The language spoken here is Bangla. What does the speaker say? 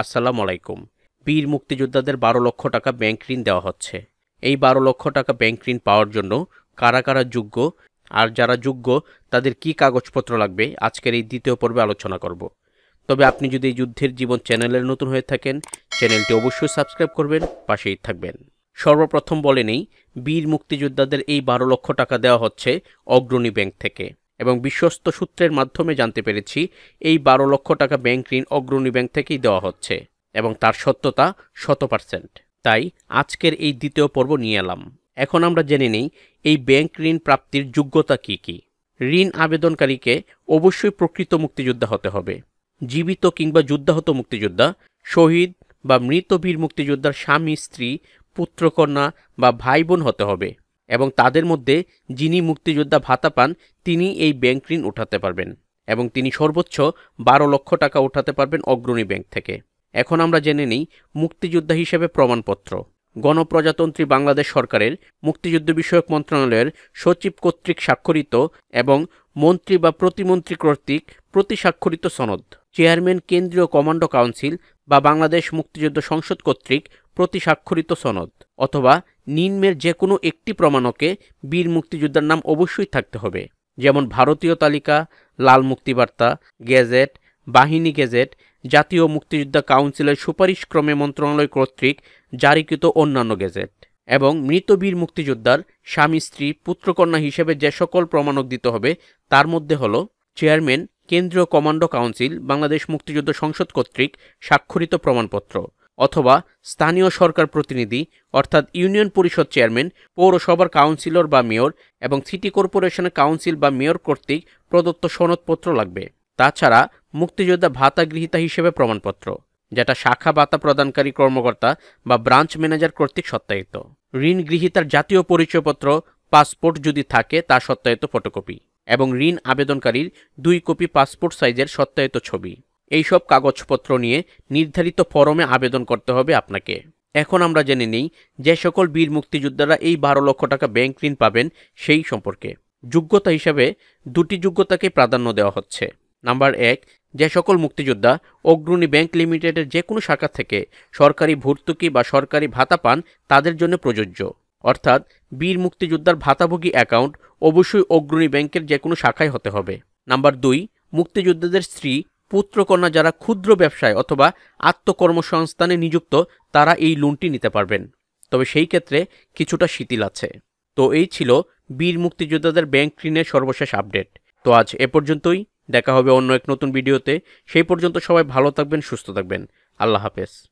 আসসালামু আলাইকুম। বীর মুক্তিযোদ্ধাদের বারো লক্ষ টাকা ব্যাংক ঋণ দেওয়া হচ্ছে। এই বারো লক্ষ টাকা ব্যাংক ঋণ পাওয়ার জন্য কারা কারা যোগ্য আর যারা যোগ্য, তাদের কি কাগজপত্র লাগবে, আজকের এই দ্বিতীয় পর্বে আলোচনা করব। তবে আপনি যদি এই যুদ্ধের জীবন চ্যানেলের নতুন হয়ে থাকেন, চ্যানেলটি অবশ্যই সাবস্ক্রাইব করবেন, পাশেই থাকবেন। সর্বপ্রথম বলে নেই, বীর মুক্তিযোদ্ধাদের এই বারো লক্ষ টাকা দেওয়া হচ্ছে অগ্রণী ব্যাংক থেকে। এবং বিশ্বস্ত সূত্রের মাধ্যমে জানতে পেরেছি এই বারো লক্ষ টাকা ব্যাংক ঋণ অগ্রণী ব্যাংক থেকেই দেওয়া হচ্ছে এবং তার সত্যতা শত পার্সেন্ট তাই আজকের এই দ্বিতীয় পর্ব নিয়ে এলাম। এখন আমরা জেনে নিই এই ব্যাংক ঋণ প্রাপ্তির যোগ্যতা কি কি। ঋণ আবেদনকারীকে অবশ্যই প্রকৃত মুক্তিযোদ্ধা হতে হবে। জীবিত কিংবা যুদ্ধাহত মুক্তিযোদ্ধা, শহীদ বা মৃত বীর মুক্তিযোদ্ধার স্বামী, স্ত্রী, পুত্রকন্যা বা ভাই বোন হতে হবে। এবং তাদের মধ্যে যিনি মুক্তিযোদ্ধা ভাতা পান, তিনি এই ব্যাংক ঋণ উঠাতে পারবেন এবং তিনি সর্বোচ্চ বারো লক্ষ টাকা উঠাতে পারবেন অগ্রণী ব্যাংক থেকে। এখন আমরা জেনে নিই মুক্তিযোদ্ধা হিসেবে প্রমাণপত্র। গণপ্রজাতন্ত্রী বাংলাদেশ সরকারের মুক্তিযুদ্ধ বিষয়ক মন্ত্রণালয়ের সচিব কর্তৃক স্বাক্ষরিত এবং মন্ত্রী বা প্রতিমন্ত্রী কর্তৃক প্রতি স্বাক্ষরিত সনদ। চেয়ারম্যান, কেন্দ্রীয় কমান্ডো কাউন্সিল বা বাংলাদেশ মুক্তিযুদ্ধ সংসদ কর্তৃক প্রতি স্বাক্ষরিত সনদ, অথবা নিম্নের যে কোনো একটি প্রমাণকে বীর মুক্তিযোদ্ধার নাম অবশ্যই থাকতে হবে। যেমন ভারতীয় তালিকা, লাল মুক্তিবার্তা, গেজেট, বাহিনী গেজেট জাতীয় মুক্তিযোদ্ধা কাউন্সিলের সুপারিশক্রমে মন্ত্রণালয় কর্তৃক জারিকৃত অন্যান্য গেজেট এবং মৃত বীর মুক্তিযোদ্ধার স্বামী, স্ত্রী, পুত্রকন্যা হিসেবে যে সকল প্রমাণক দিতে হবে, তার মধ্যে হল চেয়ারম্যান, কেন্দ্রীয় কমান্ডো কাউন্সিল, বাংলাদেশ মুক্তিযুদ্ধ সংসদ কর্তৃক স্বাক্ষরিত প্রমাণপত্র, অথবা স্থানীয় সরকার প্রতিনিধি, অর্থাৎ ইউনিয়ন পরিষদ চেয়ারম্যান, পৌরসভার কাউন্সিলর বা মেয়র এবং সিটি কর্পোরেশনের কাউন্সিল বা মেয়র কর্তৃক প্রদত্ত সনদপত্র লাগবে। তাছাড়া মুক্তিযোদ্ধা ভাতা গৃহীতা হিসেবে প্রমাণপত্র, যেটা শাখা ভাতা প্রদানকারী কর্মকর্তা বা ব্রাঞ্চ ম্যানেজার কর্তৃক সত্যায়িত। ঋণ গৃহীতার জাতীয় পরিচয়পত্র, পাসপোর্ট যদি থাকে, তা সত্যায়িত ফটোকপি এবং ঋণ আবেদনকারীর দুই কপি পাসপোর্ট সাইজের সত্যায়িত ছবি। এই সব কাগজপত্র নিয়ে নির্ধারিত ফরমে আবেদন করতে হবে আপনাকে। এখন আমরা জেনে নিই যে সকল বীর মুক্তিযোদ্ধারা এই বারো লক্ষ টাকা ব্যাংক ঋণ পাবেন সেই সম্পর্কে। যোগ্যতা হিসাবে দুটি যোগ্যতাকে প্রাধান্য দেওয়া হচ্ছে। নাম্বার এক যে সকল মুক্তিযোদ্ধা অগ্রণী ব্যাংক লিমিটেডের যে কোনো শাখা থেকে সরকারি ভর্তুকি বা সরকারি ভাতা পান, তাদের জন্য প্রযোজ্য। অর্থাৎ বীর মুক্তিযোদ্ধার ভাতাভোগী অ্যাকাউন্ট অবশ্যই অগ্রণী ব্যাংকের যে কোনো শাখায় হতে হবে। নাম্বার দুই, মুক্তিযোদ্ধাদের স্ত্রী, পুত্রকন্যা যারা ক্ষুদ্র ব্যবসায় অথবা আত্মকর্মসংস্থানে নিযুক্ত, তারা এই লোনটি নিতে পারবেন। তবে সেই ক্ষেত্রে কিছুটা শিথিল আছে। তো এই ছিল বীর মুক্তিযোদ্ধাদের ব্যাংক ঋণের সর্বশেষ আপডেট। তো আজ এ পর্যন্তই। দেখা হবে অন্য এক নতুন ভিডিওতে। সেই পর্যন্ত সবাই ভালো থাকবেন, সুস্থ থাকবেন। আল্লাহ হাফেজ।